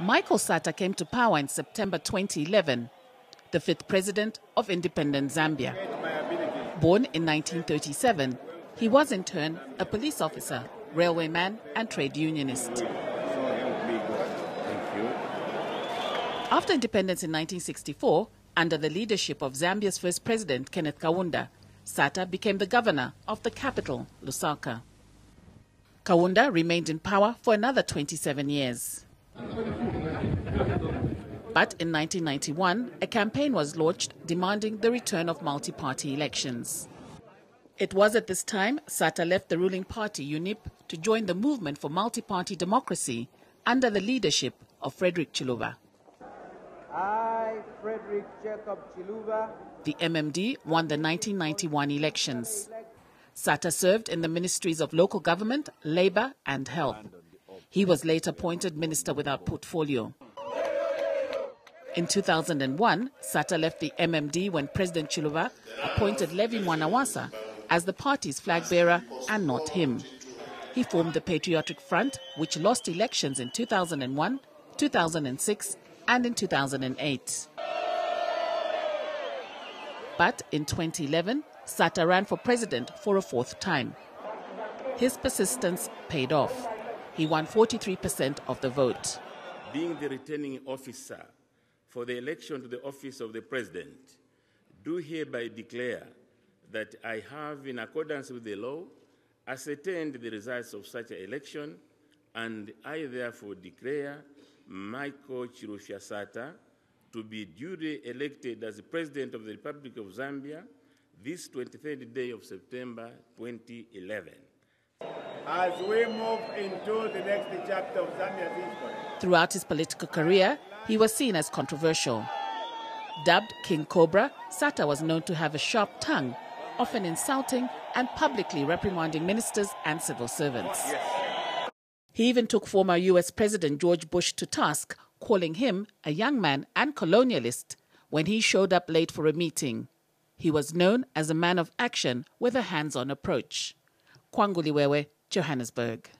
Michael Sata came to power in September 2011, the fifth president of independent Zambia. Born in 1937, he was in turn a police officer, railwayman, and trade unionist. After independence in 1964, under the leadership of Zambia's first president, Kenneth Kaunda, Sata became the governor of the capital, Lusaka. Kaunda remained in power for another 27 years. But in 1991, a campaign was launched demanding the return of multi party elections. It was at this time Sata left the ruling party, UNIP, to join the movement for multi party democracy under the leadership of Frederick Chiluba. I, Frederick Jacob Chiluba, The MMD won the 1991 elections. Sata served in the ministries of local government, labor, and health. He was later appointed minister without portfolio. In 2001, Sata left the MMD when President Chiluba appointed Levi Mwanawasa as the party's flag bearer and not him. He formed the Patriotic Front, which lost elections in 2001, 2006, and in 2008. But in 2011, Sata ran for president for a fourth time. His persistence paid off. He won 43% of the vote. being the returning officer for the election to the office of the President, do hereby declare that I have, in accordance with the law, ascertained the results of such an election, and I therefore declare Michael Chilufya Sata to be duly elected as the President of the Republic of Zambia this 23rd day of September 2011. as we move into the next chapter of Zambia's history. Throughout his political career, he was seen as controversial. Dubbed King Cobra, Sata was known to have a sharp tongue, often insulting and publicly reprimanding ministers and civil servants. He even took former US President George Bush to task, calling him a young man and colonialist when he showed up late for a meeting. He was known as a man of action with a hands on approach. Kwanguliwewe, Johannesburg.